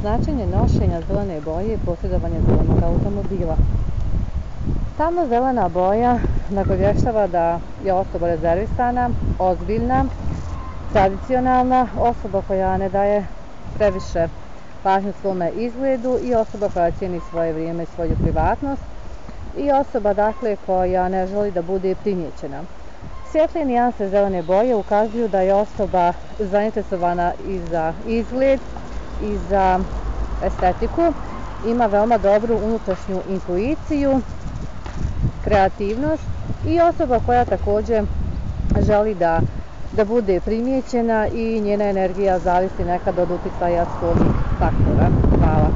Značenje nošenja zelene boje i posjedovanje zelenog automobila. Tamno zelena boja nagovještava da je osoba rezervisana, ozbiljna, tradicionalna, osoba koja ne daje previše pažnju svome izgledu i osoba koja cijeni svoje vrijeme i svoju privatnost i osoba dakle koja ne želi da bude primjećena. Svjetlije nijanse zelene boje ukazuju da je osoba zainteresovana i za izgled i za estetiku, ima veoma dobru unutrašnju intuiciju, kreativnost i osoba koja također želi da, da bude primjećena i njena energija zavisi nekad od uticaja spoljnih faktora. Hvala.